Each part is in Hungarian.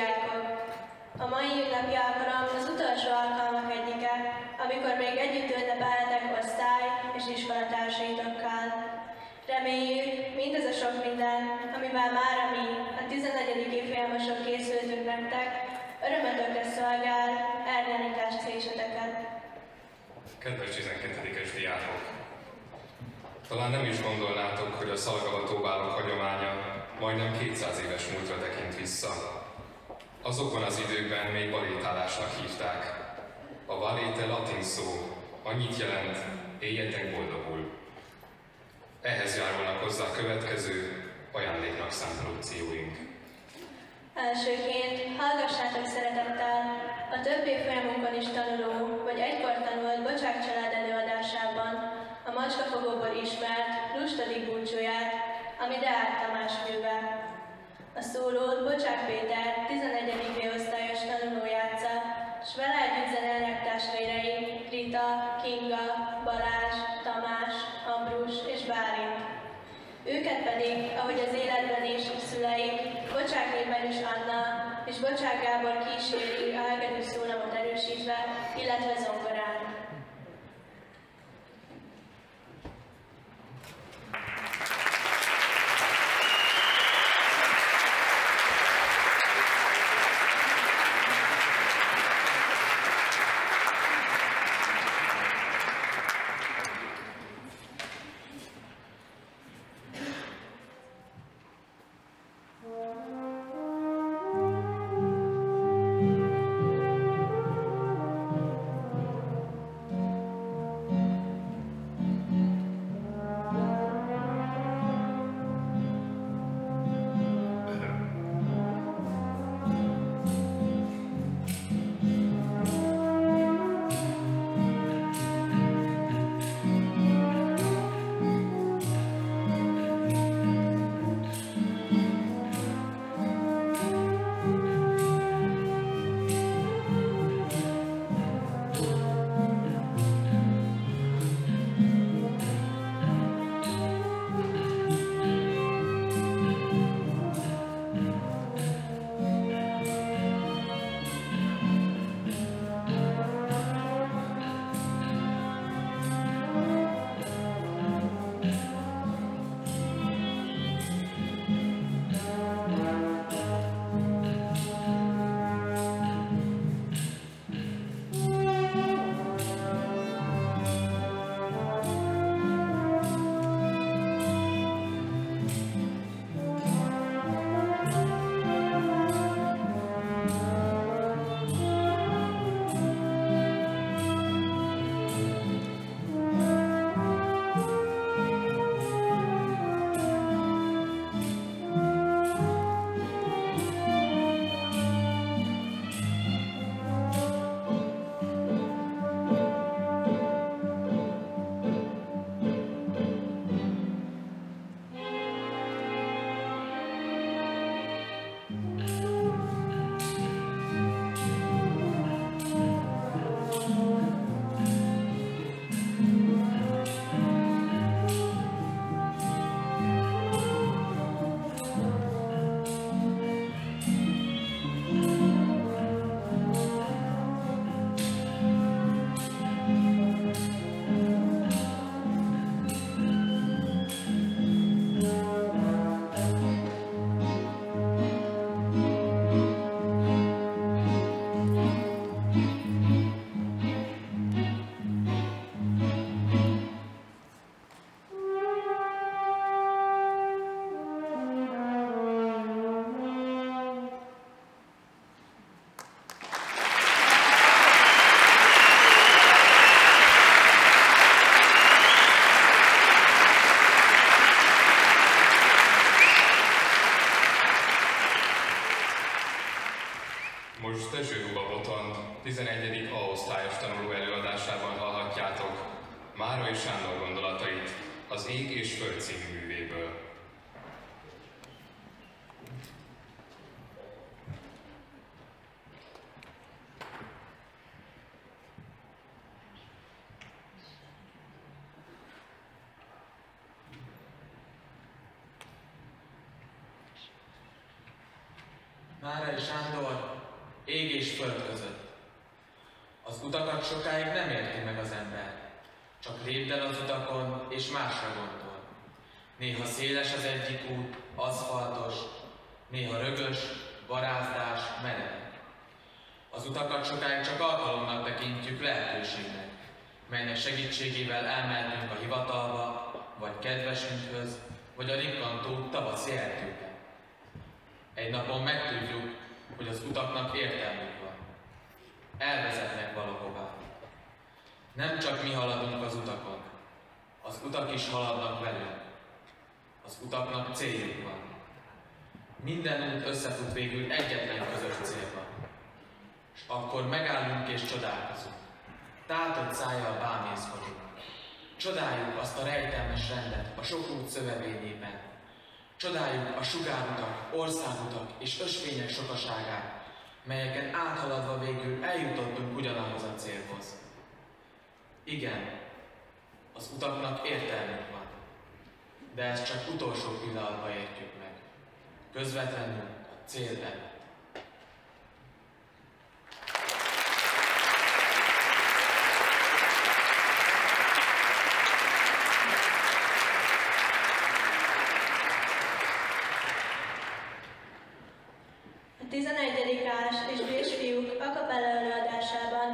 diákok! A mai ünnepi alkalom az utolsó alkalmak egyike, amikor még együtt ünnepeltek osztály és iskolatársaidokkal. Reméljük, mindez a sok minden, amivel már mi, a 11. évfolyamosok készültünk nektek, örömötökre szolgál, elnyerítás célseteket. Kedves 12-es diákok! Talán nem is gondolnátok, hogy a szalgavatóbálok hagyománya majdnem 200 éves múltra tekint vissza. Azokban az időkben még balétálásnak hívták. A valéte latin szó, annyit jelent, éljetek boldogul. Ehhez járulnak hozzá a következő ajándéknak szánt produkcióink. Elsőként hallgassátok szeretettel a több évfolyamunkon is tanuló, vagy egykor tanult Bocsák család előadásában a macskafogóból ismert Lustadik búcsúját, ami Deák Tamás műve. A szólót Bocsák Péter 11. osztályos tanuló játsza, s vele együtt zenelnek testvérei Rita, Kinga, Balázs, Tamás, Ambrus és Bálint. Őket pedig, ahogy az életben is szüleik, Bocsák Némerűs Anna és Bocsák Gábor kíséri a hegedű szólamot erősítve, illetve zongorán. 11. A osztályos tanuló előadásában hallhatjátok Márai Sándor gondolatait az Ég és Föld című művéből. Márai Sándor, ég és föld között. Utakat sokáig nem érti meg az ember, csak lépd el az utakon és másra gondol. Néha széles az egyik út, aszfaltos, néha rögös, barázdás, meredek. Az utakat sokáig csak alkalomnak tekintjük lehetőségnek, melynek segítségével elmehetünk a hivatalba, vagy kedvesünkhöz, vagy a rikkantó tavaszi erdőbe. Egy napon megtudjuk, hogy az utaknak értelmük van. Elvezetnek valahová. Nem csak mi haladunk az utakon, az utak is haladnak velünk. Az utaknak céljuk van. Minden út összefut végül egyetlen közös célba. És akkor megállunk és csodálkozunk. Tátott szájjal bámészkodunk. Csodáljuk azt a rejtelmes rendet a sok út szövevényében. Csodáljuk a sugárutak, országutak és ösvények sokaságát, melyeken áthaladva végül eljutottunk ugyanahoz a célhoz. Igen, az utaknak értelmük van, de ezt csak utolsó pillanatban értjük meg. Közvetlenül a cél előtt. A 11. ás és Bés fiúk a kapella előadásában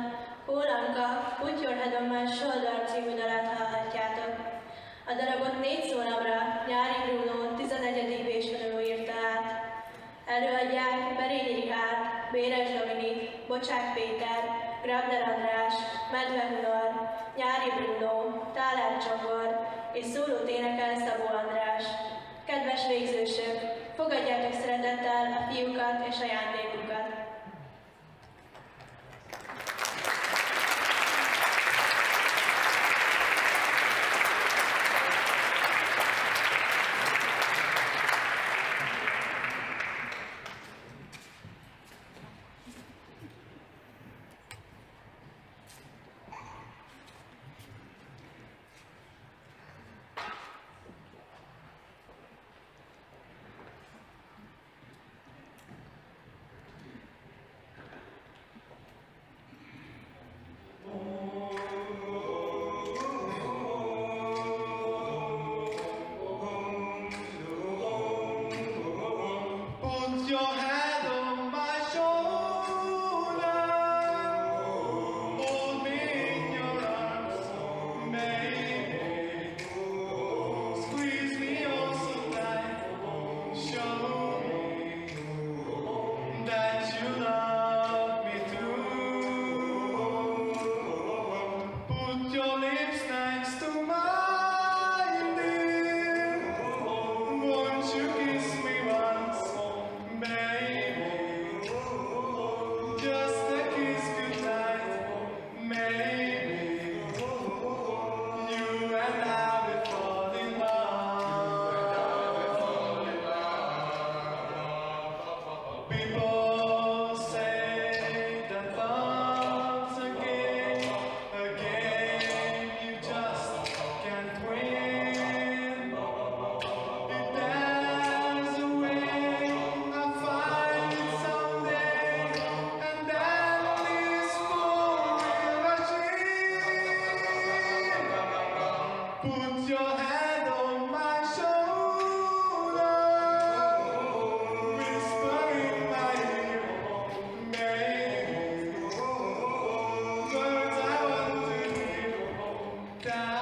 Hólanka Put Your Head on My Shoulder című dalát hallhatjátok. A darabot négy szólamra Nyári Bruno 11. Bésoroló írta át. Előadják Berényi Rihárd, Béres Dominik, Bocsák Péter, Grabner András, Medve Hunor, Nyári Bruno, Táler Csongor és szólót énekel Szabó András. Kedves végzősök, fogadjátok szeretettel a fiúkat és ajándékukat. down.